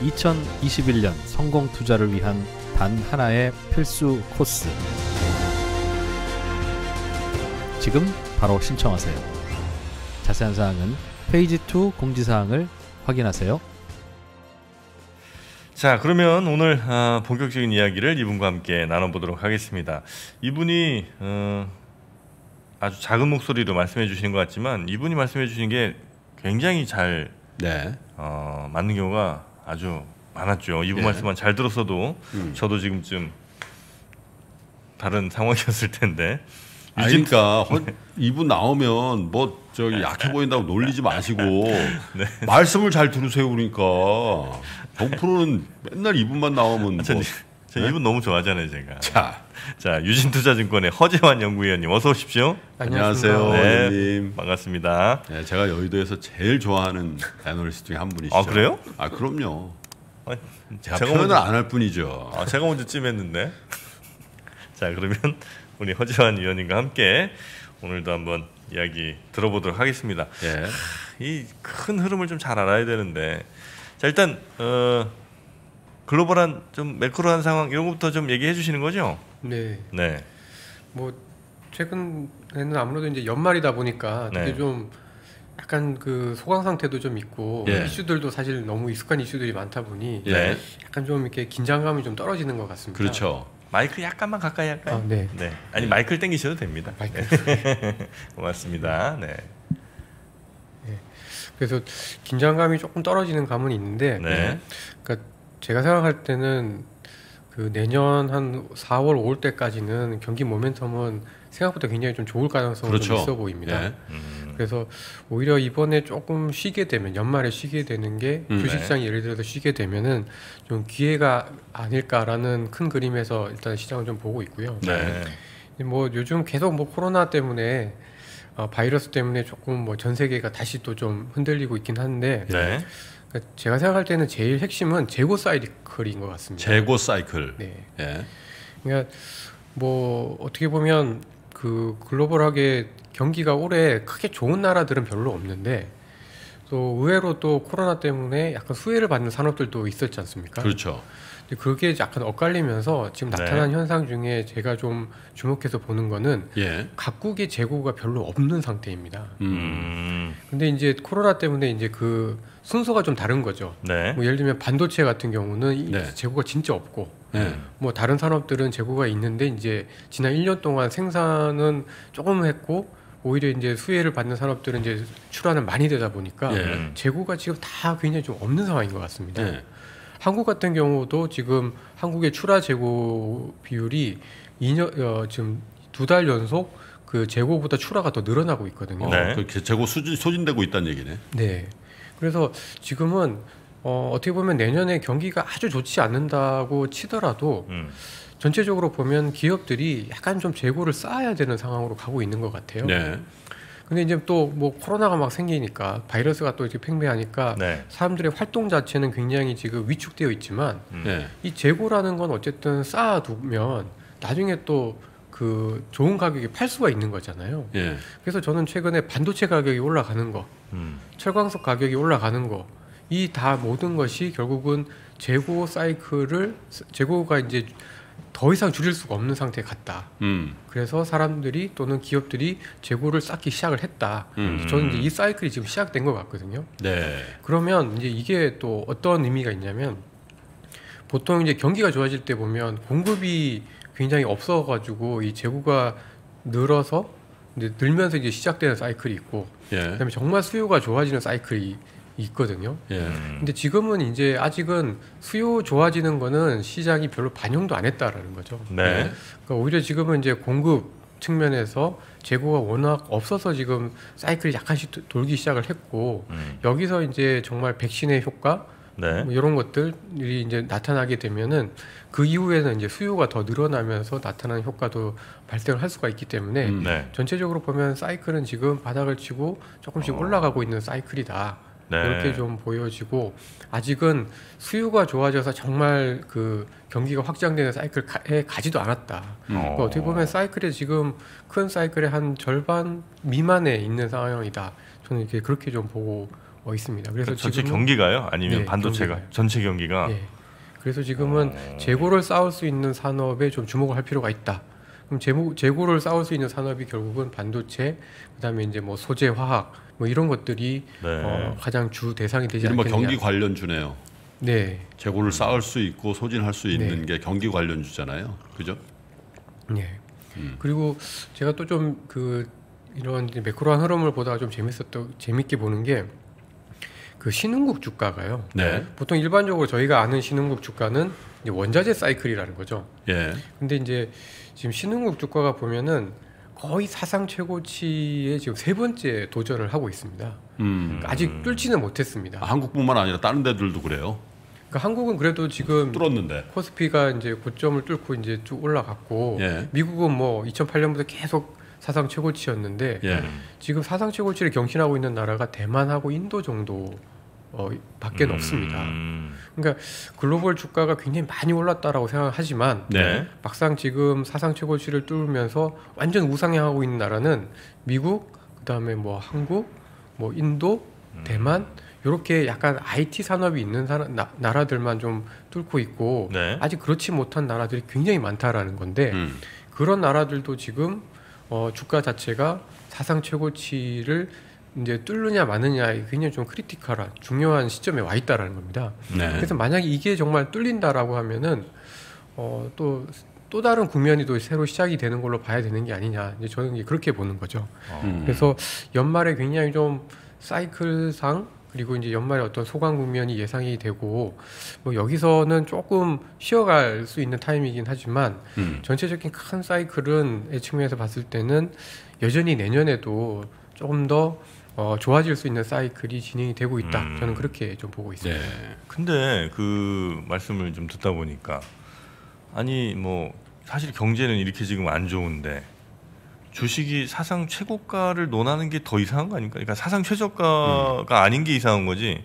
2021년 성공 투자를 위한 단 하나의 필수 코스. 지금 바로 신청하세요. 자세한 사항은 페이지 2 공지사항을 확인하세요. 자, 그러면 오늘 아, 본격적인 이야기를 이분과 함께 나눠보도록 하겠습니다. 이분이 어, 아주 작은 목소리로 말씀해 주시는 것 같지만 이분이 말씀해 주신 게 굉장히 잘 네. 어, 맞는 경우가 아주 많았죠. 이분 예. 말씀만 잘 들었어도 음. 저도 지금쯤 다른 상황이었을 텐데. 아니, 유진 그러니까 헌- 이분 나오면 뭐 저기 약해 보인다고 놀리지 마시고 네. 말씀을 잘 들으세요 그러니까 동프로는 맨날 이분만 나오면 전, 뭐. 저 네? 이분 너무 좋아하잖아요, 제가. 자 자, 유진투자증권의 허재환 연구위원님 어서 오십시오. 안녕하세요 네. 의원님 반갑습니다. 네, 제가 여의도에서 제일 좋아하는 애널리스트 중에 한 분이시죠 아, 그래요? 아 그럼요 아, 제가, 제가 표현을 안 할 뿐이죠 아, 제가 먼저 찜했는데. 자, 그러면 우리 허재환 위원님과 함께 오늘도 한번 이야기 들어보도록 하겠습니다. 예. 이큰 흐름을 좀 잘 알아야 되는데 자 일단 어 글로벌한 좀 매크로한 상황 이런 것부터 좀 얘기해 주시는 거죠? 네, 네. 뭐 최근에는 아무래도 이제 연말이다 보니까 되게 네. 좀 약간 그 소강 상태도 좀 있고 예. 이슈들도 사실 너무 익숙한 이슈들이 많다 보니 예. 네. 약간 좀 이렇게 긴장감이 좀 떨어지는 것 같습니다. 그렇죠 마이크 약간만 가까이 할까요? 아, 네. 네. 아니 마이크를 당기셔도 됩니다. 마이크. 네. 고맙습니다. 네. 그래서 긴장감이 조금 떨어지는 감은 있는데, 네. 그러니까 제가 생각할 때는 그 내년 한 4월 5월 때까지는 경기 모멘텀은 생각보다 굉장히 좀 좋을 가능성이 그렇죠 좀 있어 보입니다. 예. 음. 그래서 오히려 이번에 조금 쉬게 되면 연말에 쉬게 되는 게 음, 주식시장 예를 들어서 쉬게 되면은 좀 기회가 아닐까라는 큰 그림에서 일단 시장을 좀 보고 있고요. 네. 뭐 요즘 계속 뭐 코로나 때문에 어, 바이러스 때문에 조금 뭐 전 세계가 다시 또 좀 흔들리고 있긴 한데 네. 그러니까 제가 생각할 때는 제일 핵심은 재고 사이클인 것 같습니다. 재고 사이클 네. 예. 그러니까 뭐 어떻게 보면 그 글로벌하게 경기가 올해 크게 좋은 나라들은 별로 없는데 또 의외로 또 코로나 때문에 약간 수혜를 받는 산업들도 있었지 않습니까? 그렇죠 근데 그게 약간 엇갈리면서 지금 네. 나타난 현상 중에 제가 좀 주목해서 보는 거는 예. 각국의 재고가 별로 없는 상태입니다. 음. 음. 근데 이제 코로나 때문에 이제 그 순서가 좀 다른 거죠. 네. 뭐 예를 들면 반도체 같은 경우는 이 네. 재고가 진짜 없고 예. 뭐 다른 산업들은 재고가 있는데 이제 지난 1년 동안 생산은 조금 했고 오히려 이제 수혜를 받는 산업들은 이제 출하는 많이 되다 보니까 예. 재고가 지금 다 굉장히 좀 없는 상황인 것 같습니다. 예. 한국 같은 경우도 지금 한국의 출하 재고 비율이 2년 어, 지금 두 달 연속 그 재고보다 출하가 더 늘어나고 있거든요. 어, 네. 그 재고 수준 소진되고 있다는 얘기네 네. 그래서 지금은 어, 어떻게 보면 내년에 경기가 아주 좋지 않는다고 치더라도 음. 전체적으로 보면 기업들이 약간 좀 재고를 쌓아야 되는 상황으로 가고 있는 것 같아요. 네. 근데 이제 또 뭐 코로나가 막 생기니까 바이러스가 또 이렇게 팽배하니까 네. 사람들의 활동 자체는 굉장히 지금 위축되어 있지만 음. 예. 이 재고라는 건 어쨌든 쌓아두면 나중에 또 그 좋은 가격에 팔 수가 있는 거잖아요. 예. 그래서 저는 최근에 반도체 가격이 올라가는 거, 음. 철광석 가격이 올라가는 거, 이 다 모든 것이 결국은 재고 사이클을 재고가 이제 더 이상 줄일 수가 없는 상태에 갔다. 음. 그래서 사람들이 또는 기업들이 재고를 쌓기 시작을 했다. 음. 저는 이제 이 사이클이 지금 시작된 것 같거든요. 네. 그러면 이제 이게 또 어떤 의미가 있냐면 보통 이제 경기가 좋아질 때 보면 공급이 굉장히 없어가지고 이 재고가 늘어서 이제 늘면서 이제 시작되는 사이클이 있고 예. 그다음에 정말 수요가 좋아지는 사이클이 있거든요. 예. 음. 근데 지금은 이제 아직은 수요 좋아지는 거는 시장이 별로 반영도 안 했다라는 거죠. 네. 그러니까 오히려 지금은 이제 공급 측면에서 재고가 워낙 없어서 지금 사이클이 약간씩 도- 돌기 시작을 했고 음. 여기서 이제 정말 백신의 효과 네. 뭐 이런 것들이 이제 나타나게 되면은 그 이후에는 이제 수요가 더 늘어나면서 나타나는 효과도 발생을 할 수가 있기 때문에 음. 네. 전체적으로 보면 사이클은 지금 바닥을 치고 조금씩 어. 올라가고 있는 사이클이다. 네. 이렇게 좀 보여지고 아직은 수요가 좋아져서 정말 그 경기가 확장되는 사이클에 가지도 않았다. 음. 그러니까 어떻게 보면 사이클에 지금 큰 사이클의 한 절반 미만에 있는 상황이다. 저는 이렇게 그렇게 좀 보고 어, 있습니다. 그래서 그 전체 지금은- 경기가요? 아니면 네, 반도체가 경기가요. 전체 경기가 예. 그래서 지금은 어. 재고를 쌓을 수 있는 산업에 좀 주목을 할 필요가 있다. 그럼 재고, 재고를 쌓을 수 있는 산업이 결국은 반도체, 그다음에 이제 뭐 소재, 화학 뭐 이런 것들이 네. 어, 가장 주 대상이 되지 않겠느냐. 경기 관련 주네요. 네, 재고를 쌓을 수 있고 소진할 수 있는 네. 게 경기 관련 주잖아요. 그죠? 네. 음. 그리고 제가 또 좀 그 이런 매크로한 흐름을 보다가 좀 재밌었던 재밌게 보는 게 그 신흥국 주가가요. 네. 보통 일반적으로 저희가 아는 신흥국 주가는 이제 원자재 사이클이라는 거죠. 예. 근데 이제 지금 신흥국 주가가 보면은 거의 사상 최고치에 지금 세 번째 도전을 하고 있습니다. 음. 그러니까 아직 뚫지는 못했습니다. 아, 한국뿐만 아니라 다른 데들도 그래요. 그러니까 한국은 그래도 지금 뚫었는데. 코스피가 이제 고점을 뚫고 이제 쭉 올라갔고 예. 미국은 뭐 2008년부터 계속 사상 최고치였는데 예. 음. 지금 사상 최고치를 경신하고 있는 나라가 대만하고 인도 정도 어, 밖에 는 없습니다. 음. 그러니까 글로벌 주가가 굉장히 많이 올랐다라고 생각하지만 네. 막상 지금 사상 최고치를 뚫으면서 완전 우상향하고 있는 나라는 미국, 그다음에 뭐 한국, 뭐 인도, 음. 대만 이렇게 약간 IT 산업이 있는 사, 나, 나라들만 좀 뚫고 있고 네. 아직 그렇지 못한 나라들이 굉장히 많다라는 건데 음. 그런 나라들도 지금 어, 주가 자체가 사상 최고치를 이제 뚫느냐 마느냐에 굉장히 좀 critical한 중요한 시점에 와 있다라는 겁니다. 네. 그래서 만약에 이게 정말 뚫린다라고 하면은 어, 또, 또 다른 국면이 또 새로 시작이 되는 걸로 봐야 되는 게 아니냐. 이제 저는 이제 그렇게 보는 거죠. 어. 음. 그래서 연말에 굉장히 좀 사이클상 그리고 이제 연말에 어떤 소강 국면이 예상이 되고 뭐 여기서는 조금 쉬어갈 수 있는 타임이긴 하지만 음. 전체적인 큰 사이클은 측면에서 봤을 때는 여전히 내년에도 조금 더 어, 좋아질 수 있는 사이클이 진행이 되고 있다. 음. 저는 그렇게 좀 보고 있습니다. 네. 근데 그 말씀을 좀 듣다 보니까 아니 뭐 사실 경제는 이렇게 지금 안 좋은데 주식이 사상 최고가를 논하는 게 더 이상한 거 아닙니까? 그러니까 사상 최저가가 아닌 게 이상한 거지.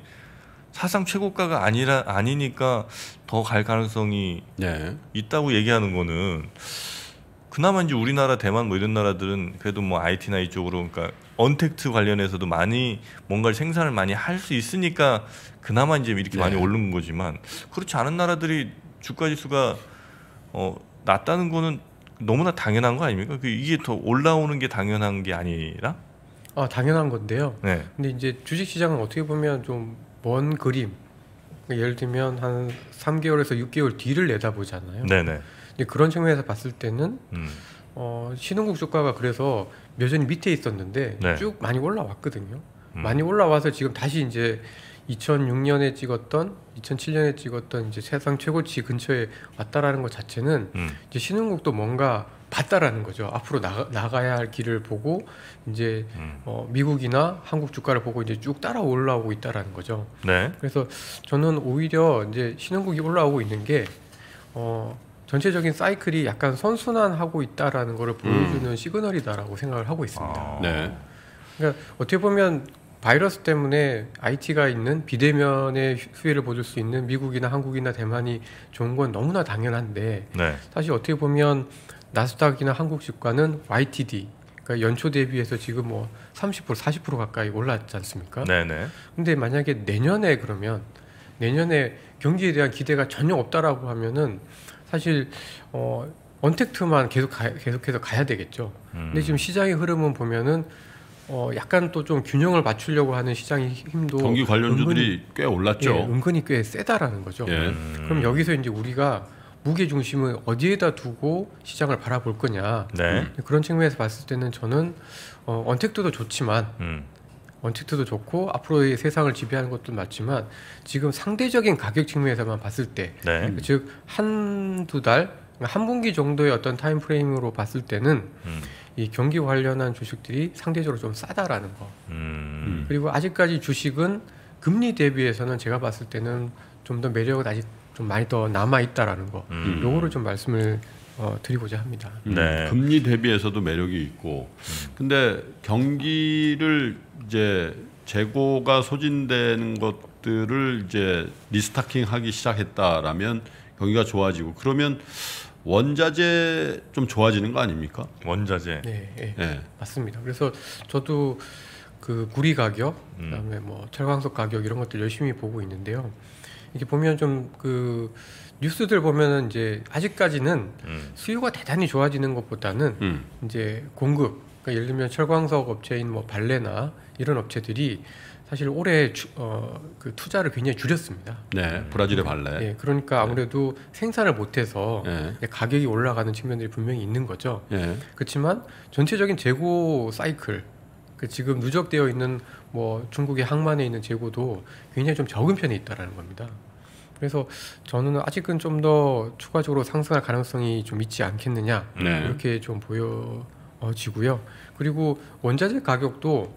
사상 최고가가 아니라 아니니까 더 갈 가능성이 네. 있다고 얘기하는 거는 그나마 이제 우리나라 대만 뭐 이런 나라들은 그래도 뭐 IT나 이쪽으로 그러니까 언택트 관련해서도 많이 뭔가를 생산을 많이 할 수 있으니까 그나마 이제 이렇게 네. 많이 오른 거지만 그렇지 않은 나라들이 주가 지수가 어 낮다는 거는 너무나 당연한 거 아닙니까? 그 이게 더 올라오는 게 당연한 게 아니라 아, 당연한 건데요. 네. 근데 이제 주식 시장은 어떻게 보면 좀 먼 그림. 그러니까 예를 들면 한 3개월에서 6개월 뒤를 내다보잖아요. 네네. 근데 그런 측면에서 봤을 때는 음. 어, 신흥국 주가가 그래서 여전히 밑에 있었는데 네. 쭉 많이 올라왔거든요. 음. 많이 올라와서 지금 다시 이제 2006년에 찍었던 2007년에 찍었던 이제 세상 최고치 근처에 왔다라는 것 자체는 음. 이제 신흥국도 뭔가 봤다라는 거죠. 앞으로 나가, 나가야 할 길을 보고 이제 음. 어, 미국이나 한국 주가를 보고 이제 쭉 따라 올라오고 있다라는 거죠. 네. 그래서 저는 오히려 이제 신흥국이 올라오고 있는 게 어, 전체적인 사이클이 약간 선순환하고 있다라는 것을 보여주는 시그널이다라고 생각을 하고 있습니다. 아. 네. 그러니까 어떻게 보면 바이러스 때문에 IT가 있는 비대면의 수혜를 보줄 수 있는 미국이나 한국이나 대만이 좋은 건 너무나 당연한데 네. 사실 어떻게 보면 나스닥이나 한국 주가는 YTD 그러니까 연초 대비해서 지금 뭐 30% 40% 가까이 올랐지 않습니까? 네네. 근데 만약에 내년에 그러면 내년에 경기에 대한 기대가 전혀 없다라고 하면은 사실 어 언택트만 계속 가, 계속해서 가야 되겠죠. 음. 근데 지금 시장의 흐름은 보면은 어 약간 또 좀 균형을 맞추려고 하는 시장의 힘도 경기 관련주들이 꽤 은근히, 예, 올랐죠. 은근히 꽤 세다라는 거죠. 예. 음. 그럼 여기서 이제 우리가 무게 중심을 어디에다 두고 시장을 바라볼 거냐 네. 그런 측면에서 봤을 때는 저는 어, 언택트도 좋지만 음. 원칙도 좋고 앞으로의 세상을 지배하는 것도 맞지만 지금 상대적인 가격 측면에서만 봤을 때, 네. 즉 한두 달, 한 분기 정도의 어떤 타임 프레임으로 봤을 때는 음. 이 경기 관련한 주식들이 상대적으로 좀 싸다라는 거. 음. 그리고 아직까지 주식은 금리 대비해서는 제가 봤을 때는 좀 더 매력은 아직 좀 많이 더 남아 있다라는 거. 음. 요거를 좀 말씀을 어, 드리고자 합니다. 음, 네. 금리 대비해서도 매력이 있고 근데 경기를 이제 재고가 소진되는 것들을 이제 리스타킹하기 시작했다라면 경기가 좋아지고 그러면 원자재 좀 좋아지는 거 아닙니까? 원자재. 네, 예. 예. 맞습니다. 그래서 저도 그 구리 가격, 음. 그다음에 뭐 철광석 가격 이런 것들 열심히 보고 있는데요. 이게 보면 좀 그 뉴스들 보면은 이제 아직까지는 음. 수요가 대단히 좋아지는 것보다는 음. 이제 공급, 그러니까 예를 들면 철광석 업체인 뭐 발레나 이런 업체들이 사실 올해 주, 어, 그 투자를 굉장히 줄였습니다. 네. 브라질의 발레. 예, 그러니까 아무래도 생산을 못해서 예. 이제 가격이 올라가는 측면들이 분명히 있는 거죠. 예. 그렇지만 전체적인 재고 사이클, 그 지금 누적되어 있는 뭐 중국의 항만에 있는 재고도 굉장히 좀 적은 편에 있다라는 겁니다. 그래서 저는 아직은 좀 더 추가적으로 상승할 가능성이 좀 있지 않겠느냐 네. 이렇게 좀 보여지고요. 그리고 원자재 가격도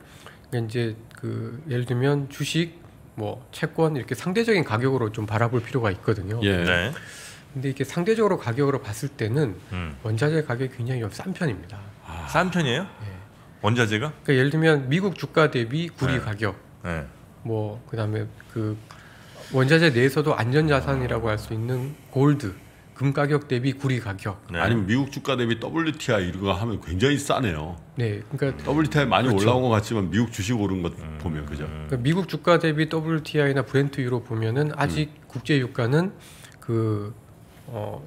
이제 그 예를 들면 주식, 뭐 채권 이렇게 상대적인 가격으로 좀 바라볼 필요가 있거든요. 예. 네. 근데 이렇게 상대적으로 가격으로 봤을 때는 음. 원자재 가격이 굉장히 좀 싼 편입니다. 싼 편이에요? 예. 원자재가? 그러니까 예를 들면 미국 주가 대비 구리 네. 가격, 네. 뭐 그다음에 그 원자재 내에서도 안전자산이라고 할 수 있는 골드, 금 가격 대비 구리 가격. 네. 아니면 미국 주가 대비 WTI 이런 거 하면 굉장히 싸네요. 네, 그러니까, WTI 많이 그렇죠. 올라온 것 같지만 미국 주식 오른 것 보면 그죠? 그러니까 미국 주가 대비 WTI나 브렌트 유로 보면은 아직 음. 국제 유가는 그 어,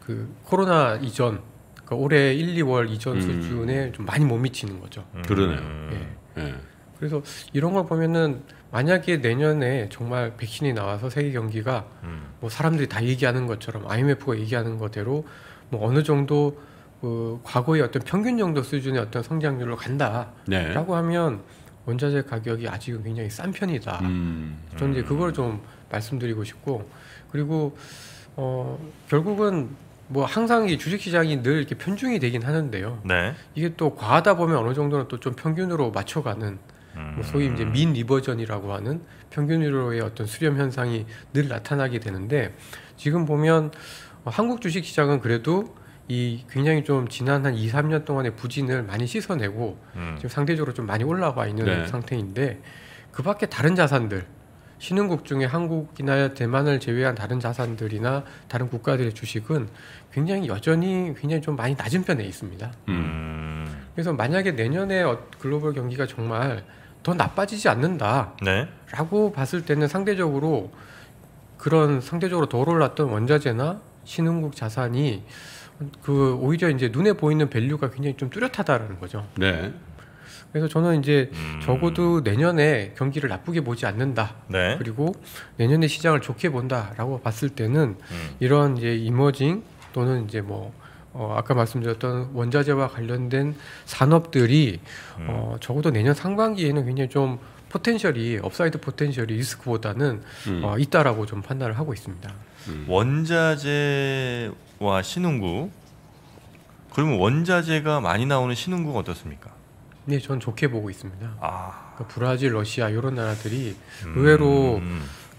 그 코로나 이전, 그러니까 올해 1, 2월 이전 음. 수준에 좀 많이 못 미치는 거죠. 음. 그러네요. 예. 예. 그래서 이런 걸 보면은 만약에 내년에 정말 백신이 나와서 세계 경기가 음. 뭐 사람들이 다 얘기하는 것처럼 IMF가 얘기하는 거대로 뭐 어느 정도 그 과거의 어떤 평균 정도 수준의 어떤 성장률로 간다라고 네. 하면 원자재 가격이 아직은 굉장히 싼 편이다. 음. 저는 이제 그걸 좀 말씀드리고 싶고 그리고 어 결국은 뭐 항상 이 주식시장이 늘 이렇게 편중이 되긴 하는데요. 네. 이게 또 과하다 보면 어느 정도는 또 좀 평균으로 맞춰가는 음. 뭐 소위 이제 민 리버전이라고 하는 평균으로의 어떤 수렴 현상이 늘 나타나게 되는데 지금 보면 어, 한국 주식 시장은 그래도 이 굉장히 좀 지난 한 2, 3년 동안의 부진을 많이 씻어내고 음. 지금 상대적으로 좀 많이 올라와 있는 네. 상태인데 그 밖에 다른 자산들 신흥국 중에 한국이나 대만을 제외한 다른 자산들이나 다른 국가들의 주식은 굉장히 여전히 굉장히 좀 많이 낮은 편에 있습니다. 음. 음. 그래서 만약에 내년에 어- 글로벌 경기가 정말 더 나빠지지 않는다라고 네. 봤을 때는 상대적으로 그런 상대적으로 더 올랐던 원자재나 신흥국 자산이 그 오히려 이제 눈에 보이는 value가 굉장히 좀 뚜렷하다라는 거죠. 네. 그래서 저는 이제 음. 적어도 내년에 경기를 나쁘게 보지 않는다. 네. 그리고 내년에 시장을 좋게 본다라고 봤을 때는 음. 이런 이제 emerging 또는 이제 뭐 어, 아까 말씀드렸던 원자재와 관련된 산업들이 음. 어, 적어도 내년 상반기에는 굉장히 좀 potential이 upside potential이 리스크보다는 음. 어, 있다라고 좀 판단을 하고 있습니다. 음. 원자재와 신흥국. 그러면 원자재가 많이 나오는 신흥국 어떻습니까? 네, 전 좋게 보고 있습니다. 아. 그러니까 브라질, 러시아 이런 나라들이 음. 의외로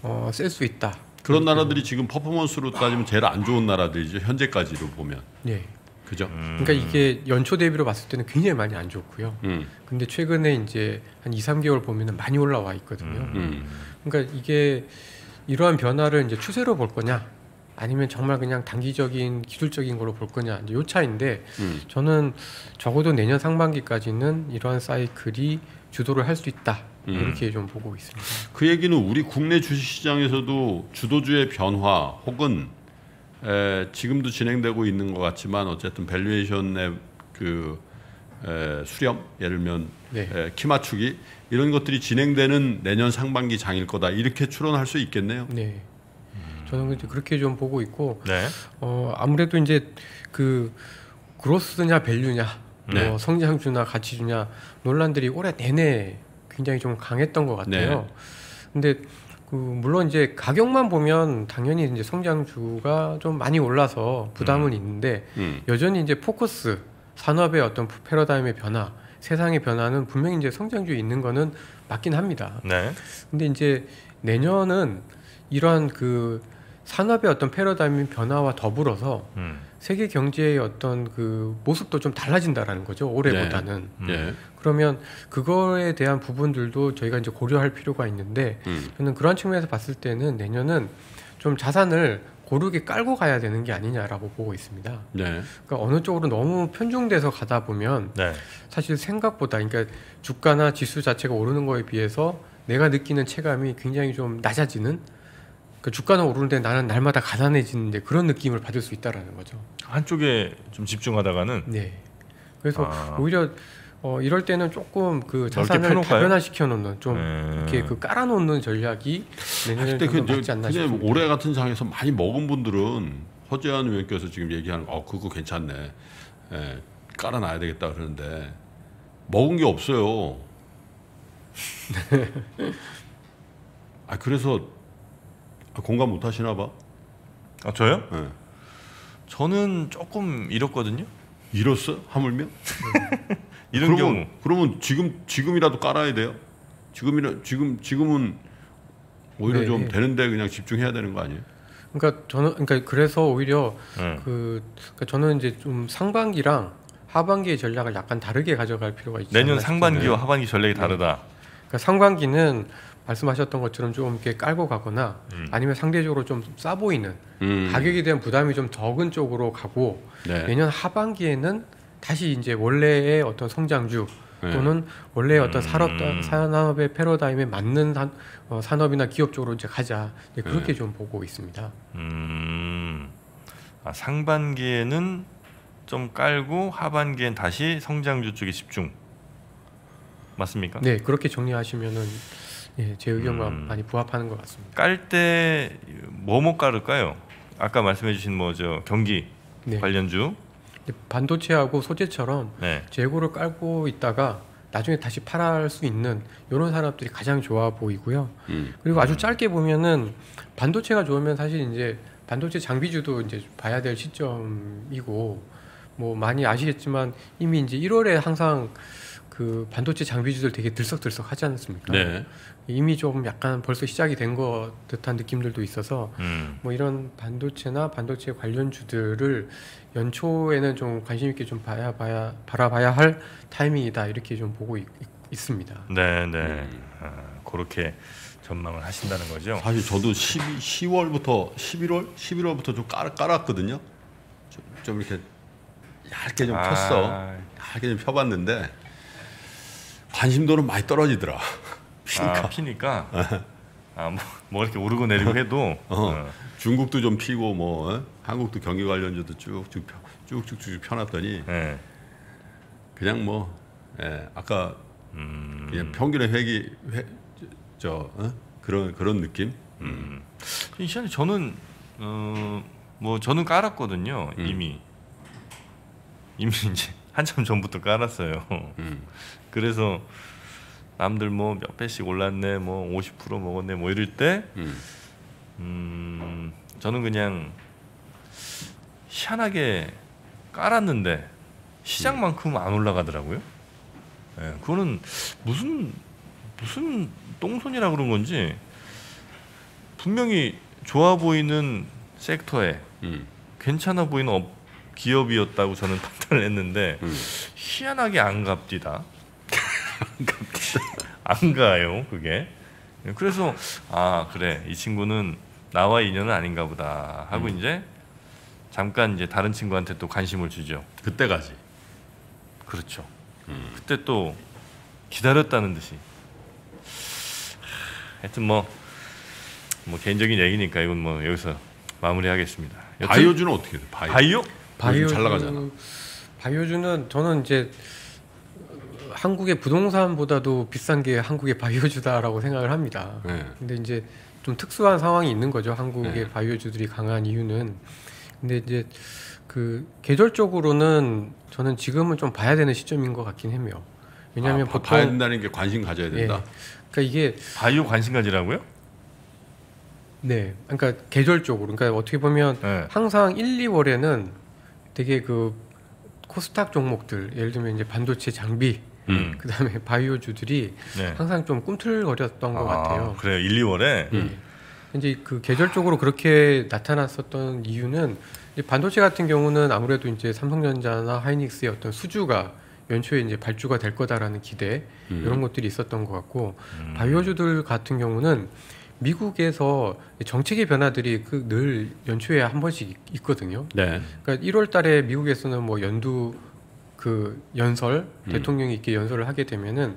어, 셀수 있다. 그런 나라들이 지금 퍼포먼스로 따지면 제일 안 좋은 나라들이죠. 현재까지로 보면. 네. 그죠? 음. 그러니까 이게 연초 대비로 봤을 때는 굉장히 많이 안 좋고요. 음. 근데 최근에 이제 한 2, 3개월 보면은 많이 올라와 있거든요. 음. 그러니까 이게 이러한 변화를 이제 추세로 볼 거냐 아니면 정말 그냥 단기적인 기술적인 걸로 볼 거냐 이제 요 차인데 음. 저는 적어도 내년 상반기까지는 이러한 사이클이 주도를 할 수 있다 음. 이렇게 좀 보고 있습니다. 그 얘기는 우리 국내 주식시장에서도 주도주의 변화 혹은 에, 지금도 진행되고 있는 것 같지만 어쨌든 valuation의 그 에, 수렴 예를 들면 네. 에, 키 맞추기 이런 것들이 진행되는 내년 상반기 장일 거다 이렇게 추론할 수 있겠네요. 네. 저는 이제 그렇게 좀 보고 있고 네. 어 아무래도 이제 그 그로스냐 밸류냐 네. 뭐 성장주나 가치주냐 논란들이 올해 내내 굉장히 좀 강했던 것 같아요. 네. 근데 그 물론 이제 가격만 보면 당연히 이제 성장주가 좀 많이 올라서 부담은 있는데 음. 여전히 이제 포커스 산업의 어떤 패러다임의 변화 세상의 변화는 분명히 이제 성장주에 있는 거는 맞긴 합니다. 네. 근데 이제 내년은 이러한 그 산업의 어떤 패러다임 변화와 더불어서 음. 세계 경제의 어떤 그 모습도 좀 달라진다라는 거죠. 올해보다는. 음. 예. 그러면 그거에 대한 부분들도 저희가 이제 고려할 필요가 있는데 음. 저는 그런 측면에서 봤을 때는 내년은 좀 자산을 고르게 깔고 가야 되는 게 아니냐라고 보고 있습니다. 네. 그러니까 어느 쪽으로 너무 편중돼서 가다 보면 네. 사실 생각보다 그러니까 주가나 지수 자체가 오르는 거에 비해서 내가 느끼는 체감이 굉장히 좀 낮아지는 그 주가는 오르는데 나는 날마다 가난해지는데 그런 느낌을 받을 수 있다라는 거죠. 한쪽에 좀 집중하다가는 네. 그래서 아. 오히려 어, 이럴 때는 조금 그 자산을? 다변화시켜 놓는 좀 음. 이렇게 그 깔아놓는 전략이 내년에 좀그 맞지 않나 싶습니다. 올해 같은 장에서 많이 먹은 분들은 허재한 의원께서 지금 얘기하는 어 그거 괜찮네. 예, 깔아놔야 되겠다 그러는데 먹은 게 없어요. 아 그래서 아, 공감 못 하시나 봐. 아 저요? 예. 저는 조금 잃었거든요. 잃었어? 하물며? 이런 그러면, 경우. 그러면 지금 지금이라도 깔아야 돼요. 지금이라 지금 지금은 오히려 네. 좀 되는데 그냥 집중해야 되는 거 아니에요? 그러니까 저는 그러니까 그래서 오히려 네. 그 그러니까 저는 이제 좀 상반기랑 하반기의 전략을 약간 다르게 가져갈 필요가 있지 내년 상반기와. 하반기 전략이 다르다. 그러니까 상반기는 말씀하셨던 것처럼 좀 이렇게 깔고 가거나 음. 아니면 상대적으로 좀 싸 보이는 음. 가격에 대한 부담이 좀 적은 쪽으로 가고 네. 내년 하반기에는 다시 이제 원래의 어떤 성장주 네. 또는 원래의 어떤 음. 산업 산업의 패러다임에 맞는 산, 어, 산업이나 기업 쪽으로 이제 가자 네. 그렇게 좀 보고 있습니다. 음. 아, 상반기에는 좀 깔고 하반기엔 다시 성장주 쪽에 집중. 맞습니까? 네 그렇게 정리하시면은 예, 제 의견과 음. 많이 부합하는 것 같습니다. 깔 때 뭐뭐 깔을까요? 아까 말씀해주신 뭐 저 경기 네. 관련주. 반도체하고 소재처럼 네. 재고를 깔고 있다가 나중에 다시 팔할 수 있는 이런 산업들이 가장 좋아 보이고요. 음. 그리고 아주 짧게 보면은 반도체가 좋으면 사실 이제 반도체 장비주도 이제 봐야 될 시점이고 뭐 많이 아시겠지만 이미 이제 1월에 항상 그 반도체 장비주들 되게 들썩들썩 하지 않습니까? 네. 이미 좀 약간 벌써 시작이 된 것 듯한 느낌들도 있어서 음. 뭐 이런 반도체나 반도체 관련주들을 연초에는 좀 관심 있게 좀 봐야 봐야 바라봐야 할 타이밍이다 이렇게 좀 보고 있, 습니다 네, 네. 음. 아, 그렇게 전망을 하신다는 거죠. 사실 저도 12, 10월부터 11월, 11월부터 좀 깔, 깔았거든요. 좀, 좀 이렇게 얇게 좀 아, 폈어. 얇게 좀 펴봤는데 관심도는 많이 떨어지더라. 아, 피니까. 아, 뭐, 뭐 이렇게 오르고 내리고 해도 어. 어. 중국도 좀 피고 뭐 어? 한국도 경기 관련주도 쭉쭉 펴- 쭉쭉쭉 펴놨더니 네. 그냥 뭐 예, 아까 음. 그냥 평균의 회기 회, 저 어? 그런 그런 느낌. 음. 이 시간에 저는 어, 뭐 저는 깔았거든요. 음. 이미 이미 이제 한참 전부터 깔았어요. 음. 그래서 남들 뭐 몇 배씩 올랐네, 뭐 50% 먹었네, 뭐 이럴 때 음. 음, 저는 그냥 희한하게 깔았는데 시장만큼 안 올라가더라고요. 예, 그거는 무슨 무슨 똥손이라 그런 건지 분명히 좋아 보이는 섹터에 음. 괜찮아 보이는 업, 기업이었다고 저는 판단을 했는데 음. 희한하게 안 갑디다. 안 가요, 그게. 그래서 아 그래 이 친구는 나와 인연은 아닌가 보다 하고 음. 이제 잠깐 이제 다른 친구한테 또 관심을 주죠. 그때까지. 그렇죠. 음. 그때 또 기다렸다는 듯이. 하여튼 뭐, 뭐 개인적인 얘기니까 이건 뭐 여기서 마무리하겠습니다. 여튼 바이오주는 어떻게 돼? 바이오. 바이오? 바이오 잘 나가잖아. 바이오주는 저는 이제 한국의 부동산보다도 비싼 게 한국의 바이오주다라고 생각을 합니다. 네. 근데 이제 좀 특수한 상황이 있는 거죠. 한국의 네. 바이오주들이 강한 이유는. 근데 이제 그 계절적으로는 저는 지금은 좀 봐야 되는 시점인 것 같긴 해요. 왜냐하면 아, 봐- 보통 봐야 된다는 게 관심 가져야 된다. 그러니까 이게 바이오 관심 가지라고요? 네, 그러니까 계절적으로, 그러니까 어떻게 보면 네. 항상 1, 2월에는 되게 그 코스닥 종목들, 예를 들면 이제 반도체 장비, 음. 그다음에 바이오주들이 네. 항상 좀 꿈틀거렸던 것 같아요. 그래요. 1, 2월에 예. 이제 그 계절적으로 그렇게 나타났었던 이유는 이제 반도체 같은 경우는 아무래도 이제 삼성전자나 하이닉스의 어떤 수주가 연초에 이제 발주가 될 거다라는 기대 음. 이런 것들이 있었던 것 같고 음. 바이오주들 같은 경우는 미국에서 정책의 변화들이 그 늘 연초에 한 번씩 있- 있거든요. 네. 그러니까 1월 달에 미국에서는 뭐 연두 그 연설 음. 대통령이 이렇게 연설을 하게 되면은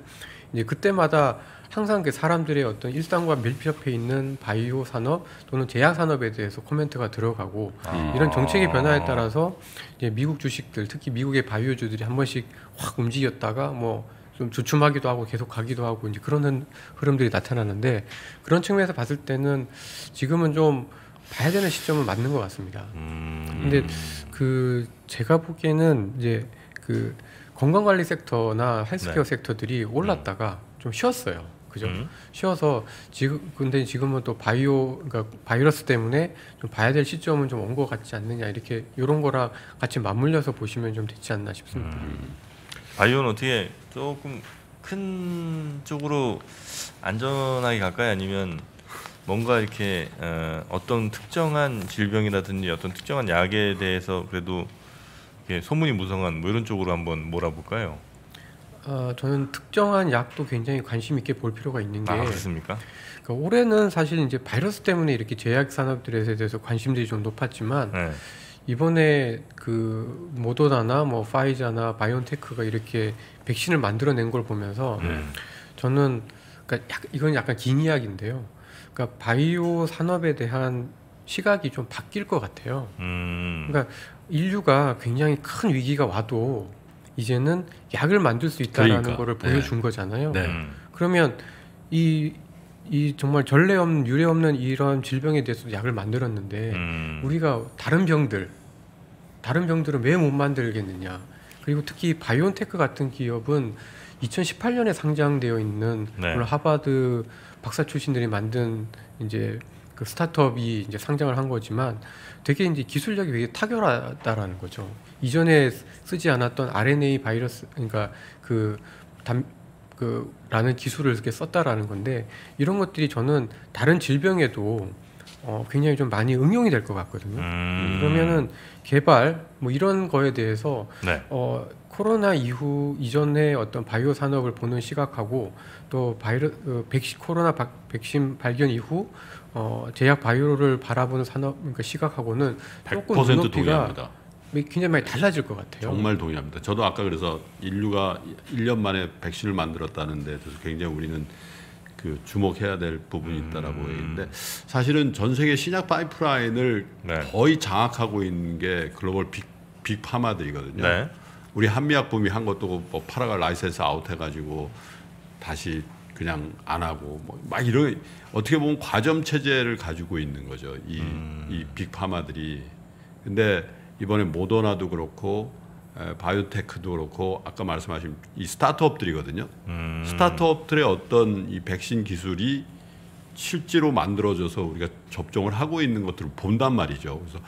이제 그때마다 항상 그 사람들의 어떤 일상과 밀접해 있는 바이오 산업 또는 제약 산업에 대해서 코멘트가 들어가고 아. 이런 정책의 변화에 따라서 이제 미국 주식들 특히 미국의 바이오주들이 한 번씩 확 움직였다가 뭐 좀 주춤하기도 하고 계속 가기도 하고 이제 그런 흐- 흐름들이 나타나는데 그런 측면에서 봤을 때는 지금은 좀 봐야 되는 시점은 맞는 것 같습니다. 음. 근데 그 제가 보기에는 이제 그 건강관리 섹터나 헬스케어 네. 섹터들이 올랐다가 좀 쉬었어요. 그죠? 음. 쉬어서 지금 근데 지금은 또 바이오 그러니까 바이러스 때문에 좀 봐야 될 시점은 좀 온 것 같지 않느냐 이렇게 이런 거랑 같이 맞물려서 보시면 좀 되지 않나 싶습니다. 바이오는 어떻게 조금 큰 쪽으로 안전하게 갈까요? 아니면 뭔가 이렇게 어, 어떤 특정한 질병이라든지 어떤 특정한 약에 대해서 그래도 이렇게 소문이 무성한 뭐 이런 쪽으로 한번 몰아볼까요? 어, 저는 특정한 약도 굉장히 관심 있게 볼 필요가 있는 게 아 그렇습니까? 그러니까 올해는 사실 이제 바이러스 때문에 이렇게 제약 산업들에 대해서 관심들이 좀 높았지만 네. 이번에 그 모더나나 뭐 파이자나 바이온테크가 이렇게 백신을 만들어낸 걸 보면서 음. 저는 그러니까 약, 이건 약간 긴 이야기인데요. 그러니까 바이오 산업에 대한 시각이 좀 바뀔 것 같아요. 음. 그러니까 인류가 굉장히 큰 위기가 와도 이제는 약을 만들 수 있다라는 그러니까. 거를 네. 보여준 거잖아요. 네. 음. 그러면 이, 이 정말 전례 없는 유례 없는 이런 질병에 대해서 약을 만들었는데 음. 우리가 다른 병들 다른 병들은 왜 못 만들겠느냐 그리고 특히 바이온테크 같은 기업은 2018년에 상장되어 있는 네. 물론 하버드 박사 출신들이 만든 이제 그 스타트업이 이제 상장을 한 거지만 되게 이제 기술력이 되게 탁월하다라는 거죠. 이전에 쓰지 않았던 RNA 바이러스 그러니까 그 담, 그 라는 기술을 이렇게 썼다라는 건데 이런 것들이 저는 다른 질병에도 어, 굉장히 좀 많이 응용이 될 것 같거든요. 음. 그러면은 개발 뭐 이런 거에 대해서 네. 어, 코로나 이후 이전의 어떤 바이오 산업을 보는 시각하고 또 바이러 어, 백신 코로나 바, 백신 발견 이후 어, 제약 바이오를 바라보는 산업 그러니까 시각하고는 조금 100% 눈높이가 동의합니다. 굉장히 많이 달라질 것 같아요. 정말 동의합니다. 저도 아까 그래서 인류가 1년 만에 백신을 만들었다는 데 대해서 굉장히 우리는 그 주목해야 될 부분이 있다라고 음. 얘기했는데 사실은 전 세계 신약 파이프라인을 네. 거의 장악하고 있는 게 글로벌 big, big pharma들이거든요. 네. 우리 한미약품이 한 것도 뭐 팔아가 license out 해가지고 다시 그냥 안 하고 뭐 막 이런 어떻게 보면 과점 체제를 가지고 있는 거죠. 이이 big pharma들이. 근데 이번에 모더나도 그렇고 에, 바이오테크도 그렇고 아까 말씀하신 이 스타트업들이거든요. 음. 스타트업들의 어떤 이 백신 기술이 실제로 만들어져서 우리가 접종을 하고 있는 것들을 본단 말이죠. 그래서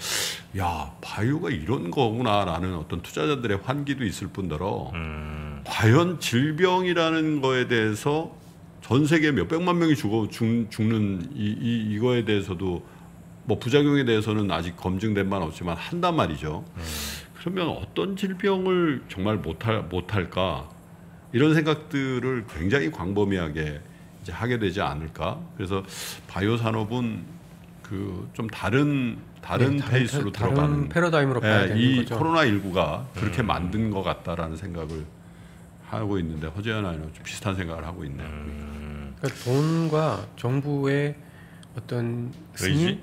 야 바이오가 이런 거구나라는 어떤 투자자들의 환기도 있을 뿐더러 음. 과연 질병이라는 거에 대해서 전 세계 몇 백만 명이 죽어 죽, 죽는 이, 이 이거에 대해서도 뭐 부작용에 대해서는 아직 검증된 바는 없지만 한단 말이죠. 그러면 어떤 질병을 정말 못할 못할까 이런 생각들을 굉장히 광범위하게 이제 하게 되지 않을까. 그래서 바이오 산업은 그 좀 다른 다른 네, 페이스로 다른 들어가는 패러다임으로 봐야 예, 되는 이 거죠. 코로나 19가 그렇게 만든 것 같다라는 생각을 하고 있는데 허재현 아이는 좀 비슷한 생각을 하고 있네요. 음. 그러니까 돈과 정부의 어떤 의지?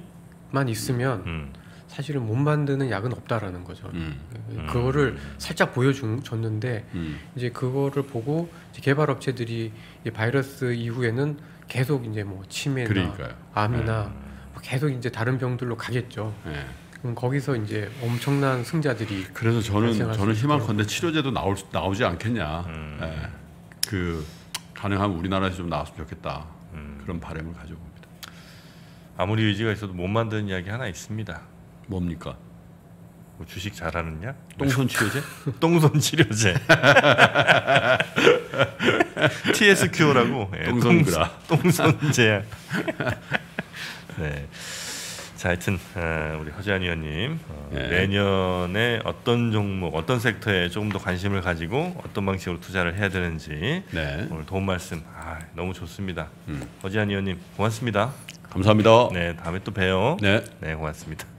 승인만 있으면 음. 사실은 못 만드는 약은 없다라는 거죠. 음, 그거를 살짝 보여줬는데 음, 이제 그거를 보고 이제 개발 업체들이 이 바이러스 이후에는 계속 이제 뭐 치매나 그러니까요. 암이나 뭐 계속 이제 다른 병들로 가겠죠. 예. 그럼 거기서 이제 엄청난 승자들이 그래서 저는 저는 희망컨대 치료제도 나올 수- 나오지 않겠냐. 음. 예. 그 가능하면 우리나라에서 좀 나왔으면 좋겠다. 음. 그런 바람을 가지고 봅니다. 아무리 의지가 있어도 못 만드는 이야기 하나 있습니다. 뭡니까? 뭐 주식 잘하는 약? 똥손 치료제? 똥손 치료제. TSQ라고. 예, 똥손 그라. 똥손 제약. 네. 자, 하여튼 어, 우리 허재한 의원님 어, 네. 내년에 어떤 종목, 어떤 섹터에 조금 더 관심을 가지고 어떤 방식으로 투자를 해야 되는지 네. 오늘 도움 말씀 아, 너무 좋습니다. 음. 허재한 의원님 고맙습니다. 감사합니다. 네, 다음에 또 봬요. 네. 네, 고맙습니다.